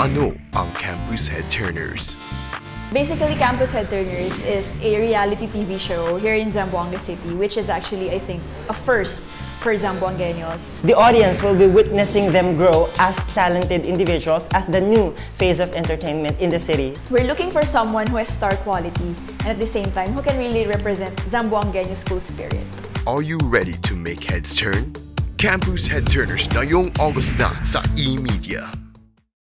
Ano ang Campus Headturners? Basically, Campus Headturners is a reality TV show here in Zamboanga City, which is actually, I think, a first for Zamboangueños. The audience will be witnessing them grow as talented individuals as the new phase of entertainment in the city. We're looking for someone who has star quality and at the same time who can really represent Zamboangueño school spirit. Are you ready to make heads turn? Campus Headturners na ngayong August na sa E-Media.